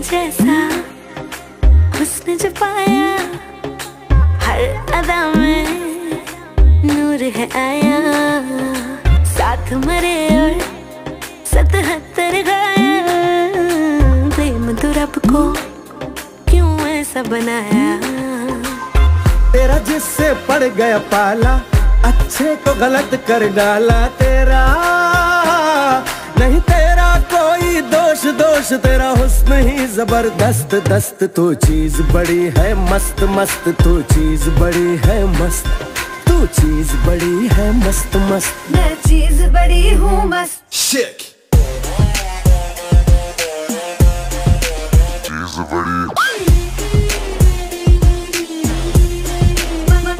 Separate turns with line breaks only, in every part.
जैसा उसने जो पाया, हर अदा में नूर है आया। साथ मरे और सतहत्तर गाया। प्रेम को क्यों ऐसा बनाया?
तेरा जिससे पड़ गया पाला, अच्छे को गलत कर डाला। तेरा दोष तेरा हुस्न ही ज़बरदस्त दस्त तो चीज़ बड़ी है मस्त मस्त तो चीज़ बड़ी है मस्त तू चीज़ बड़ी है मस्त मस्त
मैं चीज़ बड़ी हूँ मस्त
Chick.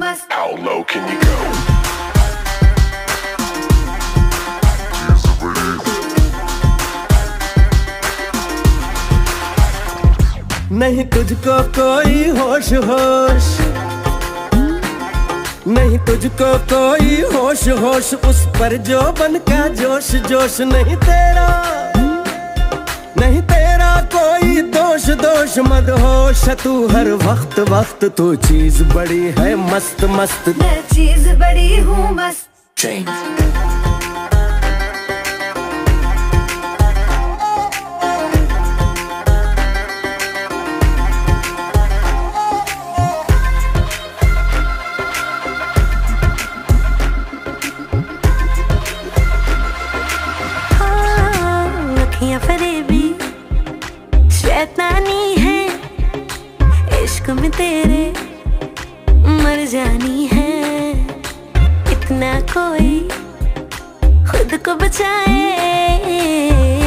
मस्त
How low can you go?
नहीं तुझको कोई होश होश। नहीं तुझको कोई होश होश। उस पर जो बन का जोश जोश नहीं तेरा। नहीं तेरा कोई दोष दोष मत होश। तू हर वक्त वक्त तो चीज़ बड़ी है मस्त मस्त।
मैं चीज़ बड़ी हूँ मस्त। हाँ, शैतानी है। इश्क में तेरे मर जानी है। इतना कोई खुद को बचाए,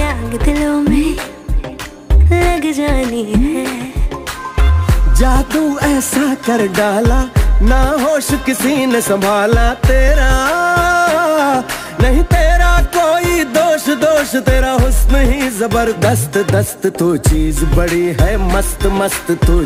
आग दिलों में लग जानी है।
जादू ऐसा कर डाला ना होश किसी ने संभाला तेरा। नहीं तेरा दोष तेरा हुस्न ही ज़बरदस्त दस्त तो चीज़ बड़ी है मस्त मस्त तो